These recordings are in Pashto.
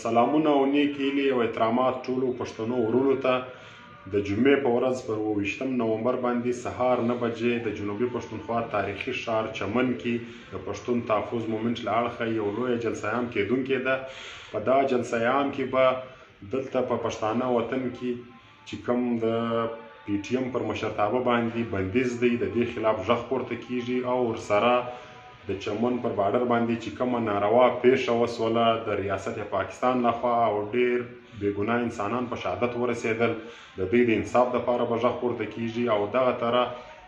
سلامونه او نیک هیلې او احترامات ټولو پښتنو ورونو ته د جمعې په ورځ پر اوویشتم نومبر باندې سهار نه بجې د جنوبي پښتونخوا تاریخي ښار چمن کې د پښتون تحفظ مومنټ له اړخه یو لوی جلسه عام کېدونکې ده په دا جلسه عام کې به دلته په پښتانه وطن کې چې کوم د پي ټي ایم پر مشرتابه باندې بندیز دی د دې خلاف غږ پورته کیږي او ورسره د چمن پر بارډر باندې چې کومه ناروا پیښه وسوله د ریاست پاکستان لخوا او ډیر بې ګناه انسانان په شهادت ورسېدل د دوی د انصاف لپاره به غږ پورته کیږي او دغه تره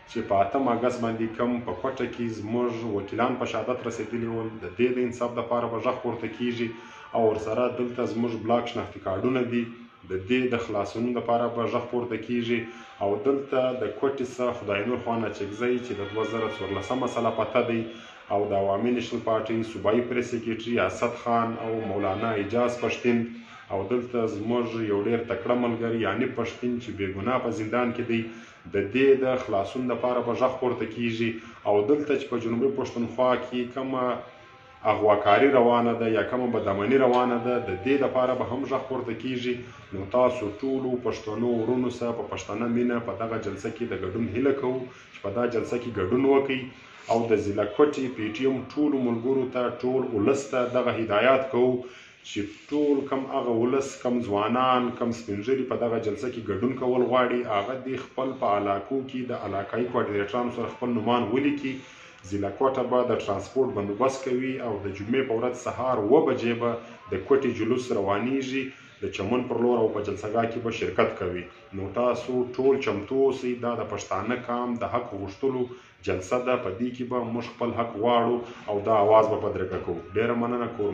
چې په اتم اګست باندې کم په کوټه کې زموږ وکیلان په شهادت رسیدلی ول د دې د انصاف لپاره به غږ پورته کیږي او ورسره دلته زموږ بلاک شناختی کارډونه دي د دې د خلاصون لپاره به غږ پورته کیږي او دلته د کوټې څخه خداینور خوان اچکزی چې د دوه زره څوارلس مه سلا پته دی او د عوامي نیشنل پارټۍ صوبایي پریس سیکرټري اسد خان او مولانا اعجاز پښتین او دلته زموږ یو ډیر تکړه ملګری یعنی پښتین چې بې ګناه په زندان کې دی د دې د خلاصون لپاره به غږ پورته کیږي او دلته چې په جنوبي پښتونخوا کې کومه اغواکاري روانه ده یا کومه بدامني روانه ده ددې لپاره به هم ږغ پورته کیږي نو تاسو ټولو پښتنو وروڼو سه په پښتنه مینه په دغه جلسه کې د ګډون هیله کوو چې په دا جلسه کې ګډون وکړئ او د ضلع کوټې پي ټي ایم ټولو ملګرو ته ټول ولس ته دغه هدایات کوو چې ټول کم هغه ولس کم ځوانان کم سپین ږیري په دغه جلسه کې ګډون کول غواړي هغه دې خپل په علاقو کې د علاقايي کوارډینیټرانو سره خپل نومان ولیکي ضلع کوټه به د ترانسپورت بندوبست کوي او د جمعې په ورځ سهار اووه بجې به د کوټې جلوس روانیږي، د چمن پر لور او په جلسګاه کې به شرکت کوي، نو تاسو ټول چمتو اوسئ، دا د پښتانه قام د حق غوښتلو جلسه ده، په دې کې به موږ خپل حق غواړو او دا اواز به په درګه کوو. ډېره مننه، کور مو ودان.